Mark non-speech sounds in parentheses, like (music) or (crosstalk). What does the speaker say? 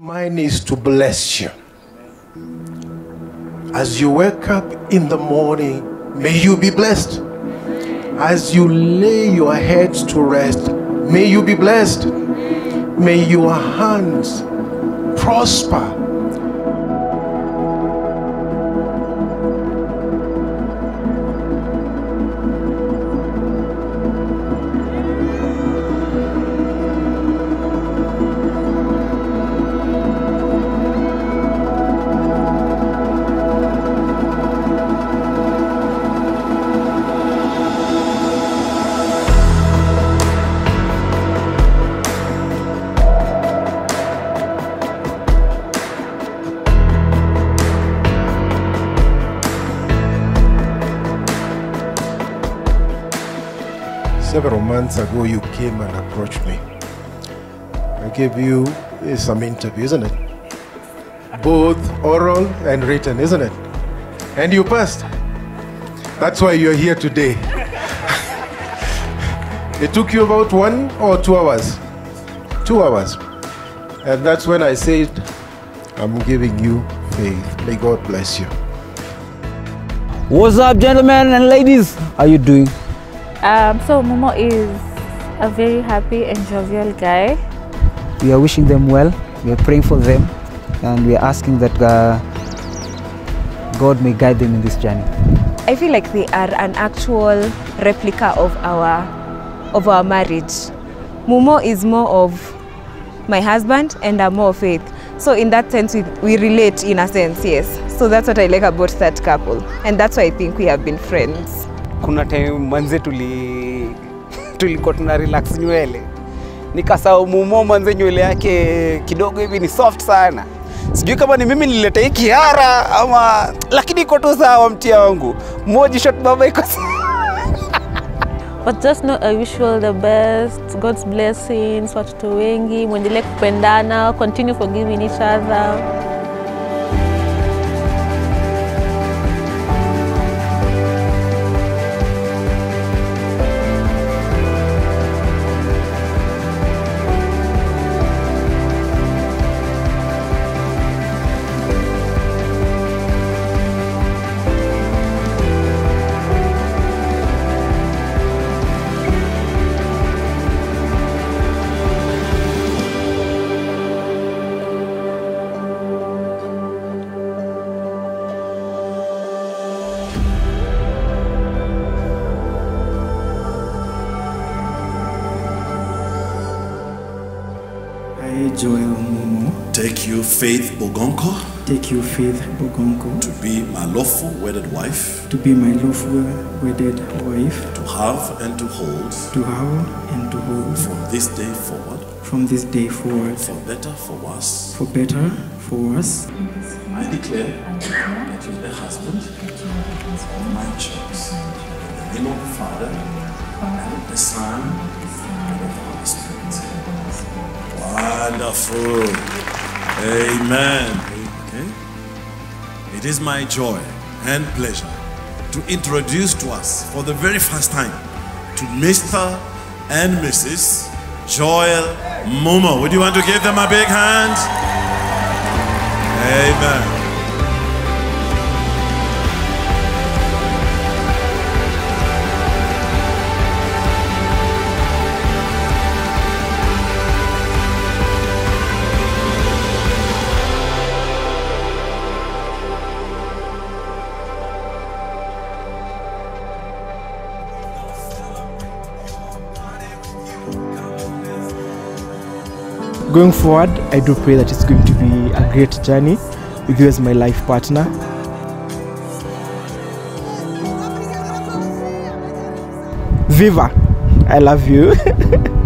Mine is to bless you. As you wake up in the morning, may you be blessed. As you lay your heads to rest, may you be blessed. May your hands prosper. Several months ago, you came and approached me. I gave you eh, some interview, isn't it? Both oral and written, isn't it? And you passed. That's why you're here today. (laughs) it took you about one or two hours. Two hours. And that's when I said, I'm giving you faith. May God bless you. What's up, gentlemen and ladies? How you doing? Um, so Mumo is a very happy and jovial guy. We are wishing them well. We are praying for them, and we are asking that uh, God may guide them in this journey. I feel like they are an actual replica of our of our marriage. Mumo is more of my husband and I'm more of Faith. So in that sense we, we relate in a sense, yes. So that's what I like about that couple. And that's why I think we have been friends. Kuna time manze tuli tulikuwa tuna relax nywele. Nikasahau mumo manze nywele yake kidogo hivi ni soft sana. Sijui kama ni mimi nilileta hii kihara ama lakini iko tu sawa mtia wangu. Moji shot baba iko But just know I wish you all the best, God's blessings, watoto wengi, mwendelee kupendana, continue forgiving each other. Joel Mumo, Take you, Faith Bogonko, take you, Faith Bogonko, to be my lawful wedded wife, to be my lawful wedded wife, to have and to hold to have and to hold from this day forward, from this day forward, for better, for worse. for better, for worse. I declare that you're the husband of my choice. In the name of the Father, and of the Son, and of the. Wonderful. Amen. It is my joy and pleasure to introduce to us for the very first time to Mr. and Mrs. Joel Mumo. Would you want to give them a big hand? Amen. Going forward, I do pray that it's going to be a great journey with you as my life partner. Viva! I love you. (laughs)